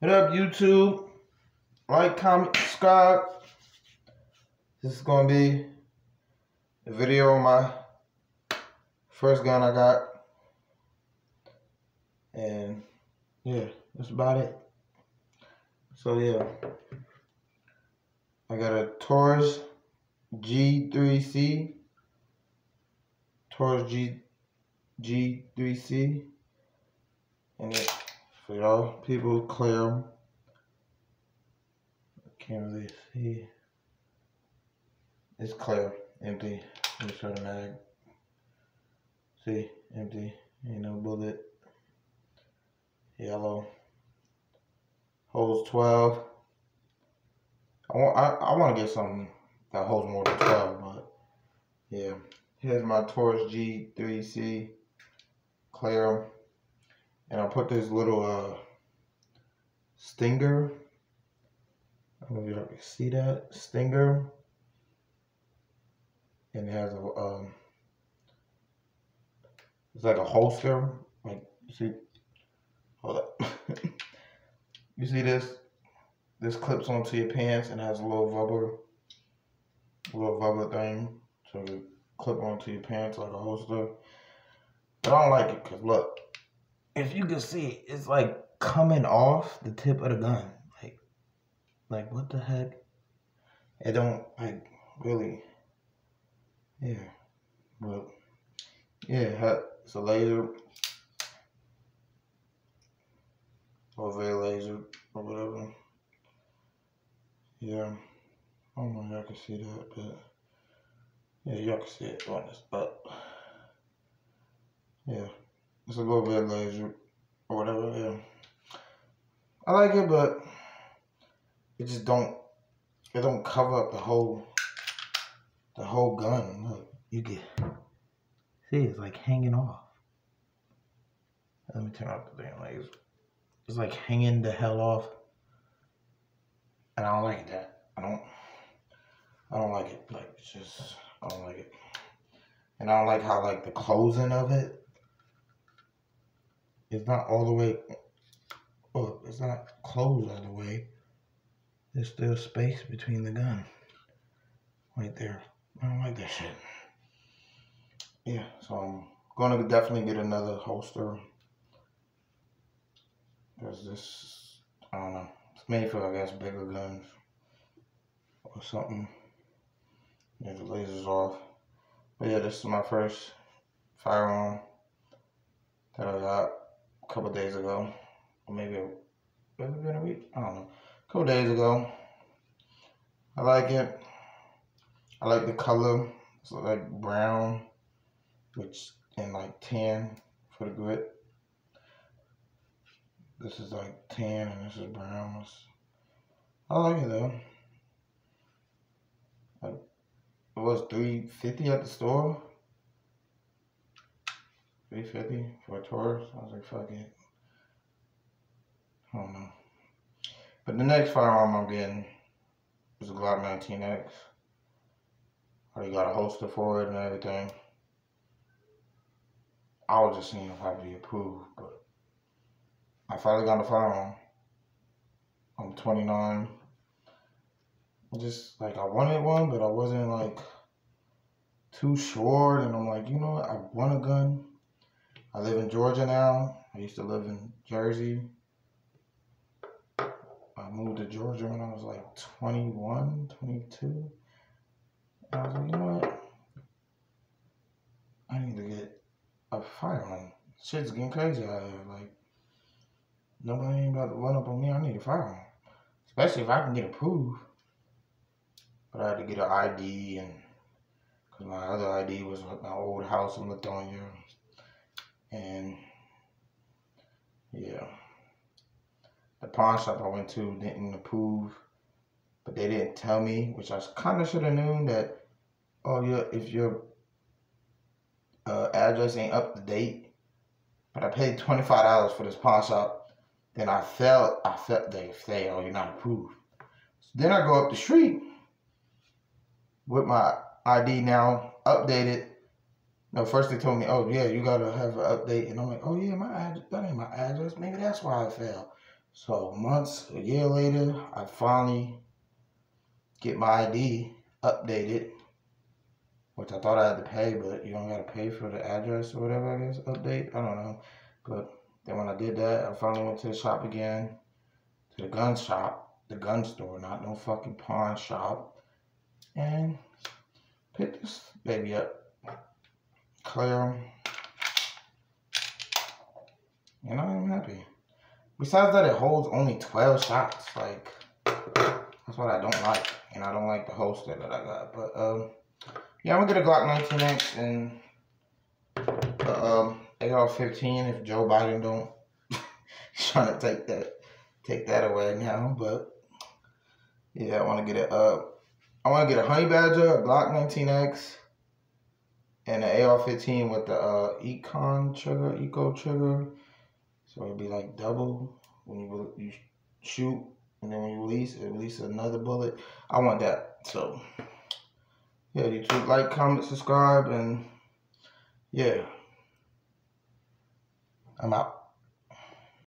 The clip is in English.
Hit up YouTube. Like, comment, subscribe. This is gonna be a video on my first gun I got. And yeah, that's about it. So yeah. I got a Taurus G3C. Taurus G G3C. And it for y'all people clear. I can't really see. It's clear, empty. The mag. See, empty. Ain't no bullet. Yellow. Holds 12. I want I, I want to get something that holds more than 12, but yeah. Here's my Taurus G3C clear. And I'll put this little uh, stinger. I don't know if you can see that stinger. And it has a um, it's like a holster. Like you see, hold up. you see this? This clips onto your pants and has a little rubber, a little rubber thing, it clip onto your pants like a holster. But I don't like it because look, if you can see, it's like coming off the tip of the gun. Like, like what the heck? It don't like really. Yeah, but yeah, it's a laser or very laser or whatever. Yeah, I don't know if y'all can see that, but yeah, y'all can see it on this but Yeah. It's a little bit laser or whatever. Yeah, I like it, but it just don't. It don't cover up the whole. The whole gun. Look, you get. See, it's like hanging off. Let me turn off the damn laser. It's like hanging the hell off, and I don't like that. I don't. I don't like it. Like it's just. I don't like it. And I don't like how like the closing of it it's not all the way oh, it's not closed all the way. There's still space between the gun. Right there. I don't like that shit. Yeah, so I'm gonna definitely get another holster. Because this, I don't know, it's made for, I guess, bigger guns or something. Yeah, the laser's off. But yeah, this is my first firearm that I got couple days ago, or maybe a, been a week? I don't know. A couple days ago. I like it. I like the color. It's like brown, which and like tan for the grip. This is like tan and this is brown. I like it though. It was three fifty at the store. 350 for a Taurus. I was like, fuck it. I don't know. But the next firearm I'm getting is a Glock 19X. Already got a holster for it and everything. I was just seeing if I'd be approved, but I finally got a firearm. I'm 29. Just like I wanted one, but I wasn't like too short. And I'm like, you know what? I want a gun. I live in Georgia now. I used to live in Jersey. I moved to Georgia when I was like 21, 22. I was like, you know what? I need to get a firearm. Shit's getting crazy out here. Like, nobody ain't about to run up on me. I need a firearm. Especially if I can get approved. But I had to get an ID and because my other ID was my old house in Lithonia and yeah. The pawn shop I went to didn't approve but they didn't tell me which I kind of should have known that oh yeah if your uh, address ain't up to date but I paid $25 for this pawn shop then I felt I felt they say oh you're not approved. So then I go up the street with my ID now updated no, first they told me, oh yeah, you gotta have an update, and I'm like, oh yeah, my address, that ain't my address. Maybe that's why I failed. So months, a year later, I finally get my ID updated, which I thought I had to pay, but you don't gotta pay for the address or whatever, I guess, update. I don't know. But then when I did that, I finally went to the shop again, to the gun shop, the gun store, not no fucking pawn shop, and picked this baby up. Clear. And I'm happy. Besides that, it holds only 12 shots. Like, that's what I don't like. And I don't like the holster that I got. But, um, yeah, I'm gonna get a Glock 19X and uh, um, AR-15 if Joe Biden don't trying to take that take that away now. But yeah, I want to get it up. I want to get a Honey Badger, a Glock 19X, and an AR-15 with the uh, Econ trigger, Eco trigger. So it'd be like double when you you shoot, and then when you release, it releases another bullet. I want that. So yeah, YouTube, like, comment, subscribe, and yeah, I'm out.